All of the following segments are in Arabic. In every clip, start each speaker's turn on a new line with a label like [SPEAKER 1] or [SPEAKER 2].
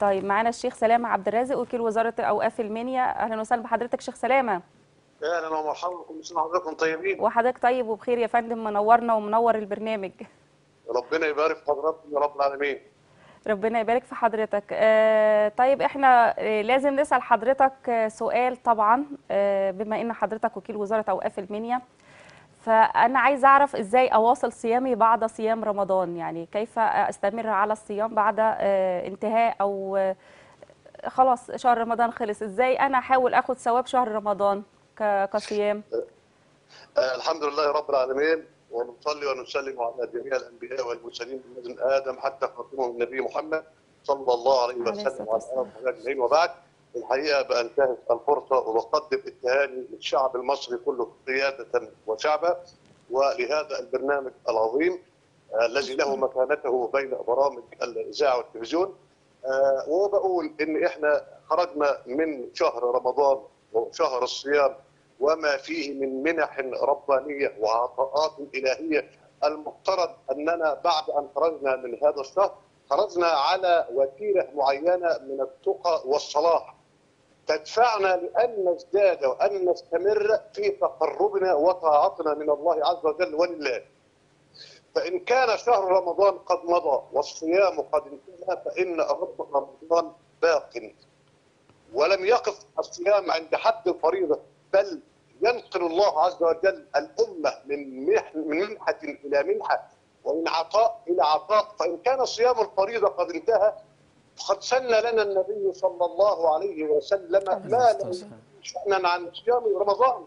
[SPEAKER 1] طيب معانا الشيخ سلامة عبد الرازق وكيل وزارة الأوقاف المنيا. أهلا وسهلا بحضرتك شيخ سلامة.
[SPEAKER 2] أهلا ومرحبا كل سنه وحضراتكم طيبين.
[SPEAKER 1] وحضرتك طيب وبخير يا فندم منورنا ومنور البرنامج.
[SPEAKER 2] ربنا يبارك في حضراتكم يا رب العالمين.
[SPEAKER 1] ربنا يبارك في حضرتك. آه طيب إحنا آه لازم نسأل حضرتك آه سؤال طبعا آه بما إن حضرتك وكيل وزارة أوقاف المنيا. فأنا عايزة أعرف إزاي أواصل صيامي بعد صيام رمضان. يعني كيف أستمر على الصيام بعد آه انتهاء أو آه خلاص شهر رمضان خلص. إزاي أنا أحاول آخد ثواب شهر رمضان كصيام؟
[SPEAKER 2] آه الحمد لله رب العالمين ونصلي ونسلم على جميع الأنبياء والمرسلين من آدم حتى خاتمهم النبي محمد صلى الله عليه وسلم وعلى آله وصحبه أجمعين. وبعد الحقيقة بانتهز الفرصة وبقدم التهاني للشعب المصري كله قيادة وشعبا ولهذا البرنامج العظيم آه، الذي له مكانته بين برامج الإذاعة والتلفزيون. آه، وبقول إن إحنا خرجنا من شهر رمضان وشهر الصيام وما فيه من منح ربانية وعطاءات إلهية المفترض أننا بعد أن خرجنا من هذا الشهر خرجنا على وتيرة معينة من التقى والصلاح. تدفعنا لأن نزداد وأن نستمر في تقربنا وطاعتنا من الله عز وجل ولله. فإن كان شهر رمضان قد مضى والصيام قد انتهى فإن رب رمضان باق ولم يقف الصيام عند حد الفريضة بل ينقل الله عز وجل الأمة من من منحة إلى منحة ومن عطاء إلى عطاء فإن كان صيام الفريضة قد انتهى فقد سن لنا النبي صلى الله عليه وسلم ما له شأنا عن صيام رمضان.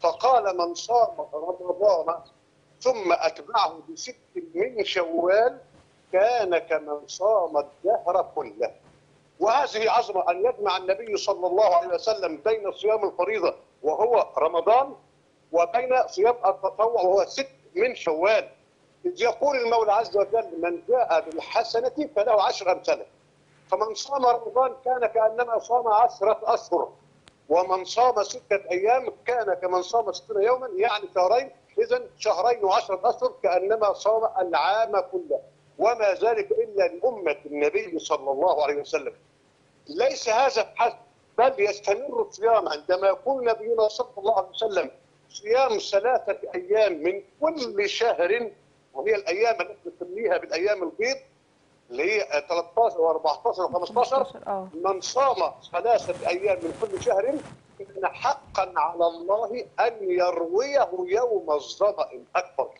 [SPEAKER 2] فقال من صام رمضان ثم أتبعه بست من شوال كان كمن صام الدهر كله. وهذه عظمة أن يجمع النبي صلى الله عليه وسلم بين صيام الفريضة وهو رمضان وبين صيام التطوع وهو ست من شوال. إذ يقول المولى عز وجل من جاء بالحسنة فله عشر أمثالها فمن صام رمضان كان كأنما صام عشرة أشهر. ومن صام ستة أيام كان كمن صام ستين يوما يعني شهرين. إذا شهرين وعشرة أشهر كأنما صام العام كله. وما ذلك إلا لأمة النبي صلى الله عليه وسلم. ليس هذا فحسب بل يستمر الصيام عندما يقول نبينا صلى الله عليه وسلم صيام ثلاثة أيام من كل شهر. وهي الأيام التي نسميها بالأيام البيض اللي هي 13 و14 و15
[SPEAKER 1] آه.
[SPEAKER 2] من صام ثلاثة أيام من كل شهر كان حقا على الله أن يرويه يوم الظمأ الأكبر.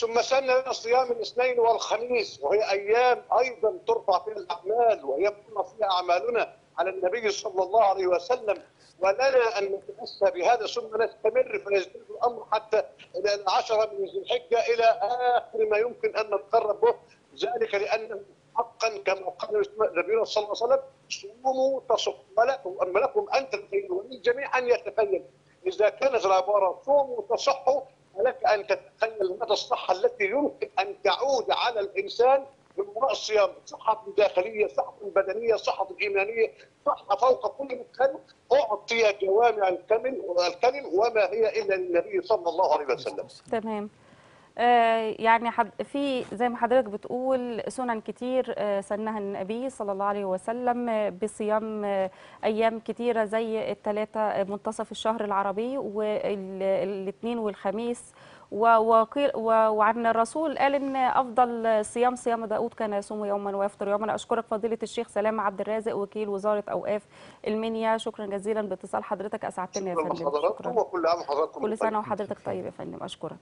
[SPEAKER 2] ثم سن صيام الاثنين والخميس وهي أيام أيضا ترفع فيها الأعمال ويبقى فيها أعمالنا على النبي صلى الله عليه وسلم. ولنا أن نتأسى بهذا ثم نستمر فيزداد الأمر حتى إلى العشرة من ذي الحجة إلى آخر ما يمكن أن نتقرب به. ذلك لأنه حقا كما قال نبينا صلى الله عليه وسلم صوموا تصوموا ولكم أما لكم أن تتخيلوا وللجميع أن يتخيل. إذا كانت العبارة صوموا تصحوا فلك أن تتخيل مدى الصحة التي يمكن أن تعود على الإنسان من وراء الصيام. صحة داخلية صحة بدنية صحة إيمانية صحة فوق كل مكان. أعطي جوامع الكلم الكلم وما هي إلا للنبي صلى الله عليه وسلم.
[SPEAKER 1] تمام. يعني حد في زي ما حضرتك بتقول سنن كتير آه، سنها النبي صلى الله عليه وسلم آه، بصيام آه، أيام كتيرة زي الثلاثه منتصف الشهر العربي والاثنين والخميس. وقيل وعن الرسول قال إن أفضل صيام صيام داود كان يصوم يوما ويفطر يوما. أشكرك فضيلة الشيخ سلام عبد الرازق وكيل وزارة أوقاف المنيا. شكرا جزيلا باتصال حضرتك اسعدتنا يا
[SPEAKER 2] شكرا
[SPEAKER 1] فندم.
[SPEAKER 2] لحضراتكم وكل عام وحضراتكم
[SPEAKER 1] كل. سنة وحضرتك طيب يا فندم. أشكرك.